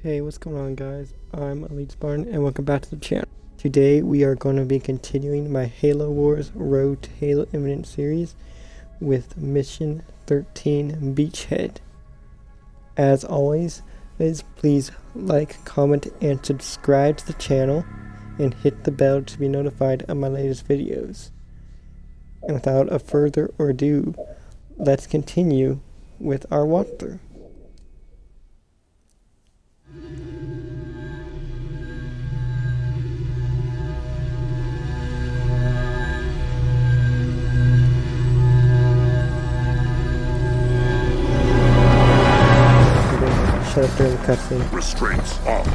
Hey, what's going on guys? I'm Elite Spartan and welcome back to the channel. Today we are going to be continuing my Halo Wars Road to Halo Infinite series with Mission 13 Beachhead. As always, please like, comment, and subscribe to the channel and hit the bell to be notified of my latest videos. And without a further ado, let's continue with our walkthrough. Shut the cutscene. Restraints off.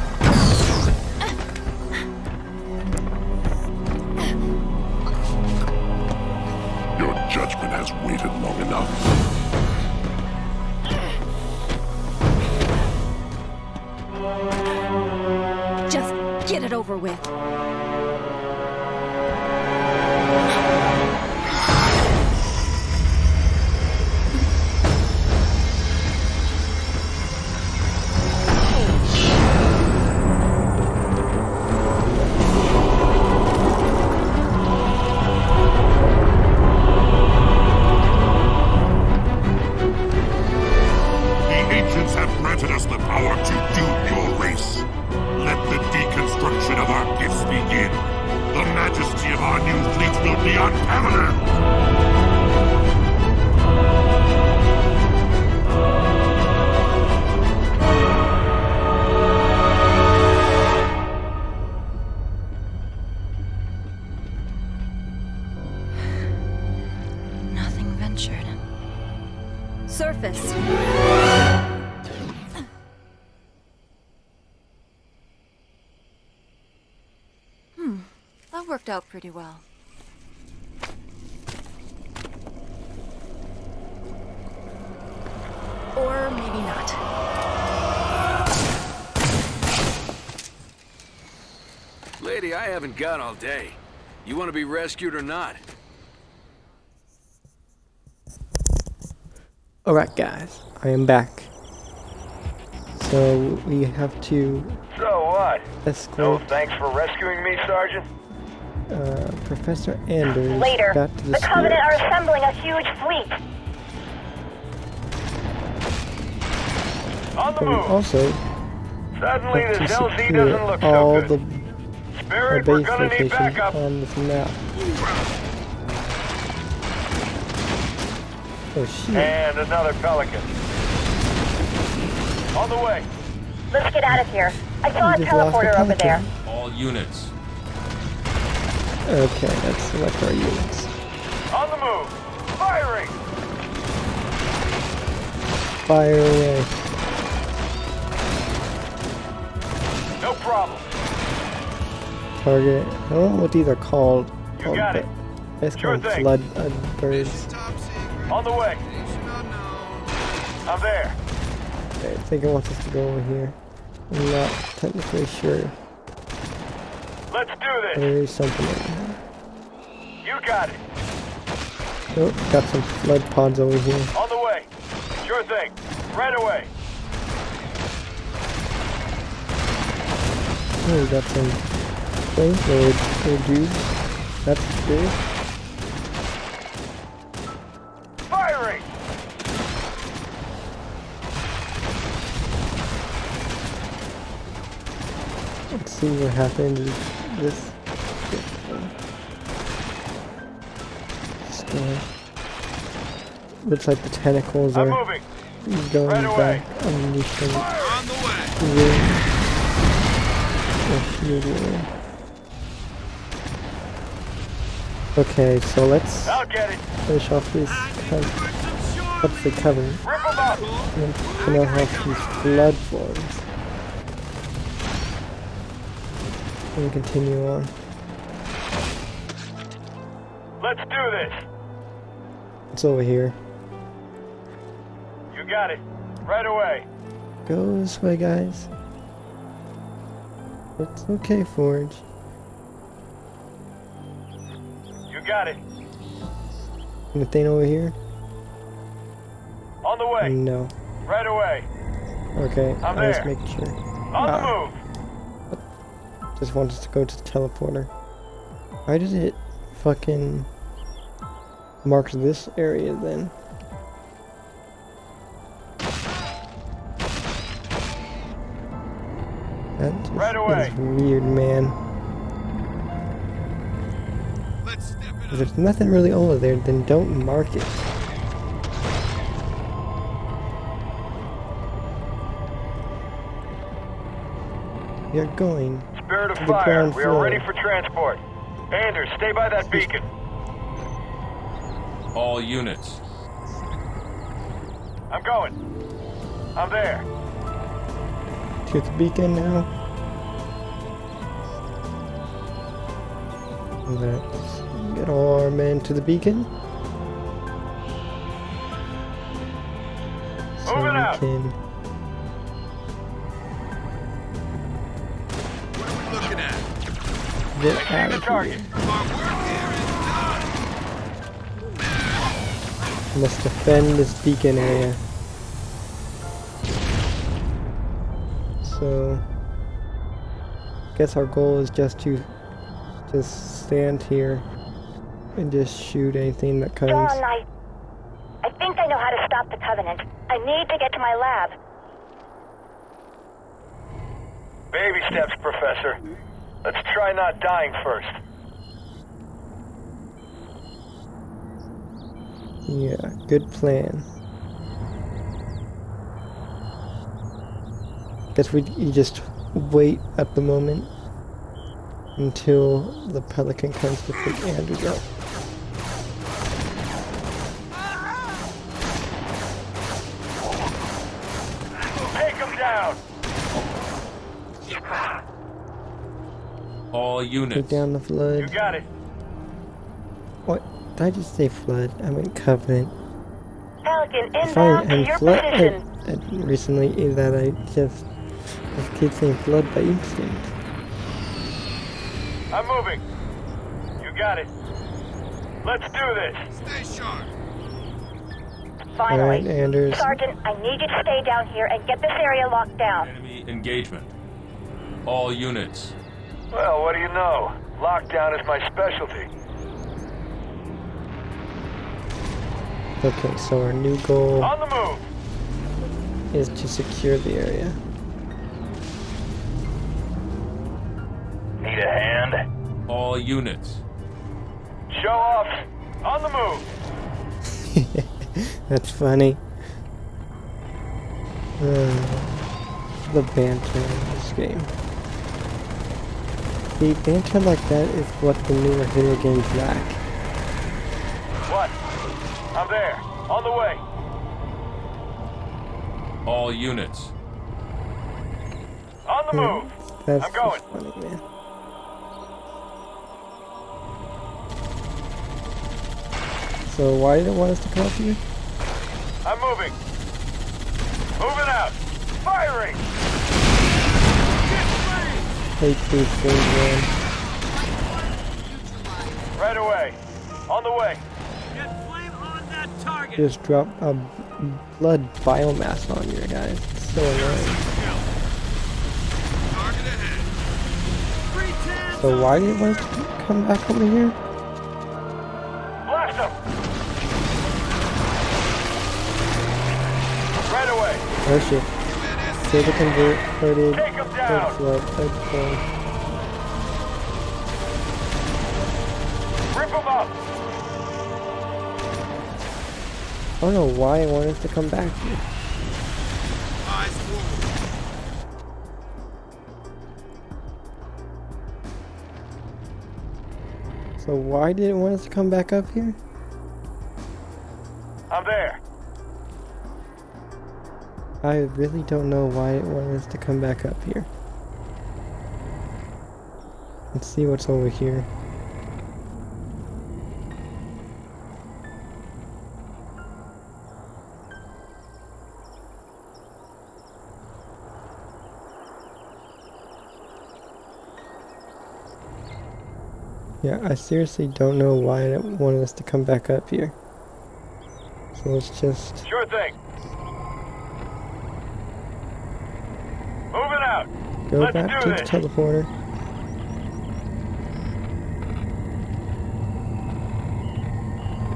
Your judgment has waited long enough. Just get it over with. Surface. Hmm, that worked out pretty well. Or maybe not. Lady, I haven't got all day. You want to be rescued or not? Alright guys, I am back. So we have to So what? No thanks for rescuing me, Sergeant. uh, Professor Anders Later, back to the, the Covenant are assembling a huge fleet. On the But move. also Suddenly have to LZ secure doesn't look all so the good. our Spirit, we're base gonna need locations backup. on this map. Oh shit. And another Pelican. On the way. Let's get out of here. I saw a We just teleporter over there. Pelican. All units. Okay, let's select our units. On the move. Firing. Fire away. No problem. Target. I don't know what these are called. You got it. It's Sure called thing. flood uh, birds. On the way. I'm there. Okay, I think it wants us to go over here. I'm not technically sure. Let's do this. is something over here. You got it. Oh, got some flood pods over here. On the way. Sure thing. Right away. Oh, we got some things. Little, little dudes. That's good. Firing. Let's see what happened this. Looks like the tentacles are going Right back underneath the On room. Shield wall. Okay, so let's I'll get it. finish off this cover. What's the cover? Rip 'em up. And then fill out half these flood forms. And continue on. Let's do this. It's over here. You got it. Right away. Go this way, guys. It's okay, Forge. You got it. Anything over here? On the way. No. Right away. Okay, I'm I was there. making sure. On the Ah. move. Just wants to go to the teleporter. Why does it fucking mark this area then? That Right away. is weird, man. If there's nothing really over there, then don't mark it. We are going. Spirit of The fire. We are ready for transport. Anders, stay by that beacon. All units. I'm going. I'm there. to the beacon now. Let's get all our men to the beacon. So Moving we out. Get Taking out the of target. here. Must defend this beacon area. So, guess our goal is just to just stand here and just shoot anything that comes. John, I... I think I know how to stop the Covenant. I need to get to my lab. Baby steps, Professor. Let's try not dying first. Yeah, good plan. Guess we you just wait at the moment until the pelican comes to pick Anders up. Take him down. All Take units. down the flood. You got it. What? Did I just say flood? I meant covenant. Pelican, I inbound find to and your flood position. I, I recently is that I just just keep saying flood by instinct. I'm moving. You got it. Let's do this. Stay sharp. Finally. Alright, Anders. Sergeant, I need you to stay down here and get this area locked down. Enemy engagement. All units. Well, what do you know? Lockdown is my specialty. Okay, so our new goal On the move. is to secure the area. Need a hand? All units. Show off. On the move. That's funny. Uh, the banter in this game. See, banter like that is what the newer Halo games lack. What? I'm there. On the way. All units. On the move. Hmm. That's I'm going. just funny, man. So why did it want us to come up here? I'm moving. Moving out. Firing. Hate these things, man. Right away. On the way. Just drop a blood biomass on you guys. It's so annoying. So why did it want to come back over here? Blast him. Right away. Oh shit. Save the convert, down. Rip him up. I don't know why it wanted to come back here. So why did it want us to come back up here? I'm there. I really don't know why it wanted us to come back up here. Let's see what's over here. Yeah, I seriously don't know why it wanted us to come back up here. So let's just Sure thing. Moving out. go Let's back do to the teleporter.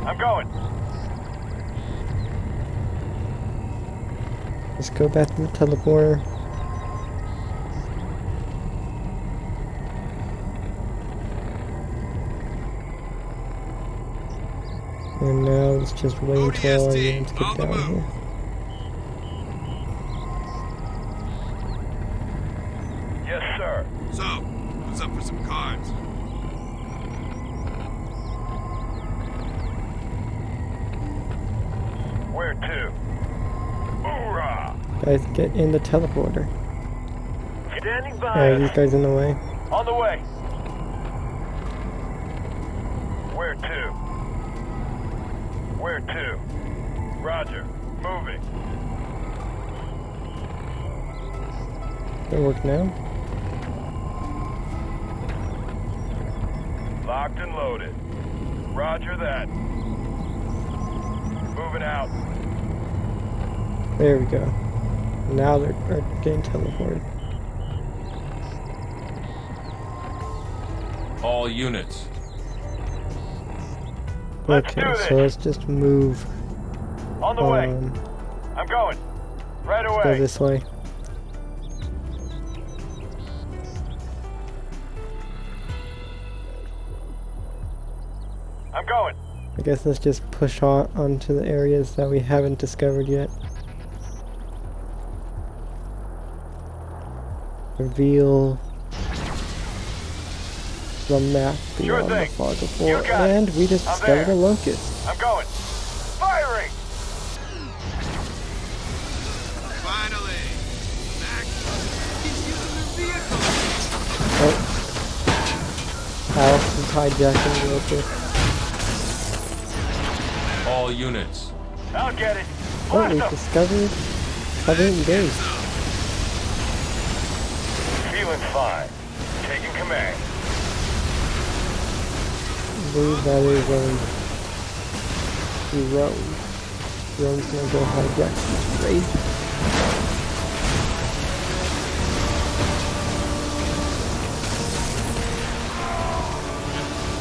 I'm going. Let's go back to the teleporter. And now let's just wait until our ODST, get the down here. Yes, sir. So, who's up for some cards? Where to? Hoorah! Guys, get in the teleporter. Standing Are by. these guys in the way? On the way. Where to? Where to? Roger. Moving. They work now? Locked and loaded. Roger that. Moving out. There we go. Now they're, they're getting teleported. All units. Let's Okay, so let's just move On the way. um, I'm going. Right away. go away. this way. I'm going. I guess let's just push on onto the areas that we haven't discovered yet. Reveal the map Sure beyond the thing. fog of war, and we just I'm discovered a locust. I'm going. Firing! Finally! Max, He's using the vehicle! Oh, Alice is hijacking the locust. All units. I'll get it. Oh, Blast we 'em. discovered Covenant Base. Feeling fine. Taking command. I believe that is um Rome. Rome's gonna go hijack the wraith.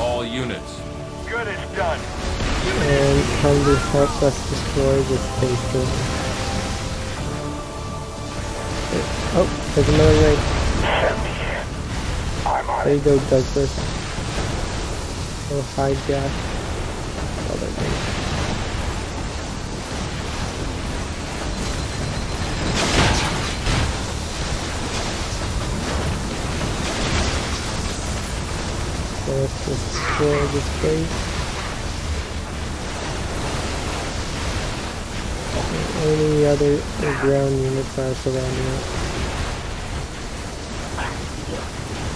All units. Good is done. and come to help us destroy this space building. Oh, there's another wraith. There you go, Douglas. Oh, hijack. Other wraith. So let's destroy this base. Any other ground units are surrounding it.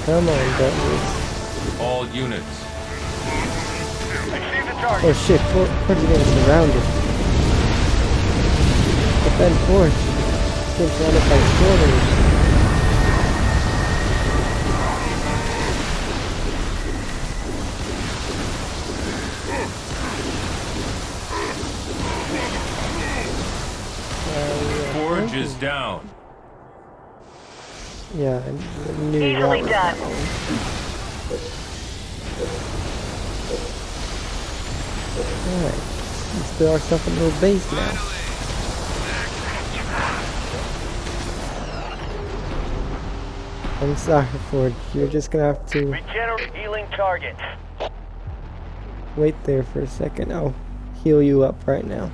Come on. All units. The Oh shit, Port is getting surrounded. Defend Port. Getting surrounded by stormers. Uh, Forge is down. Yeah, I knew that Easily was done. Alright, let's build ourselves a little base now. I'm sorry, Forge. You're just gonna have to Regenerate healing targets. wait there for a second. I'll heal you up right now.